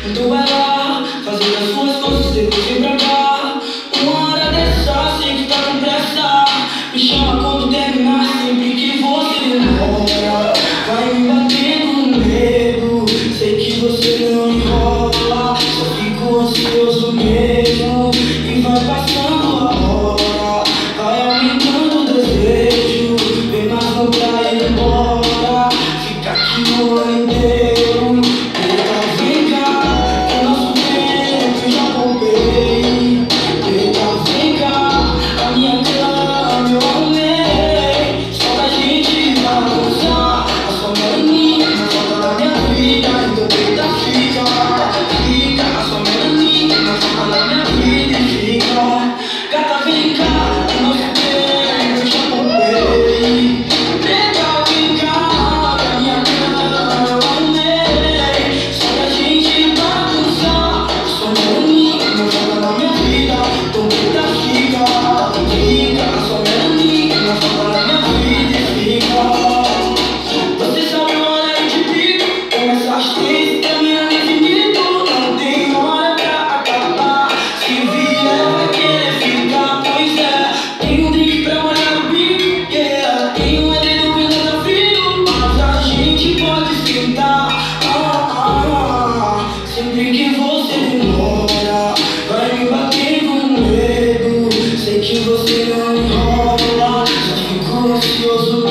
Tu vai lá, fazendo as suas coisas, depois vem pra cá. Uma hora dessa, sei que tá com pressa. Me chama quando terminar, sempre que você demora Vai me batendo no medo, sei que você não enrola. Só fico ansioso mesmo, e vai passando a hora. Vai aumentando o desejo, vem mais não pra ir embora. Fica aqui no confiou